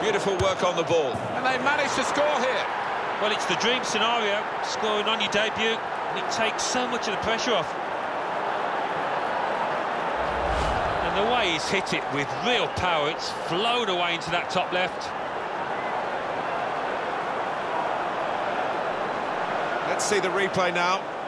Beautiful work on the ball. And they managed to score here. Well, it's the dream scenario, scoring on your debut, and it takes so much of the pressure off. And the way he's hit it with real power, it's flowed away into that top left. Let's see the replay now.